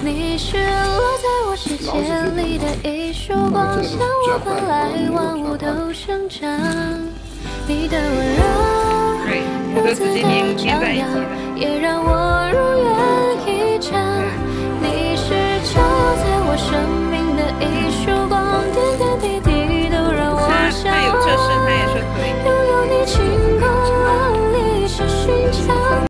你是落在我世界里的一束光，向我奔来。万物都生长，你的温柔如此的张扬，也让我。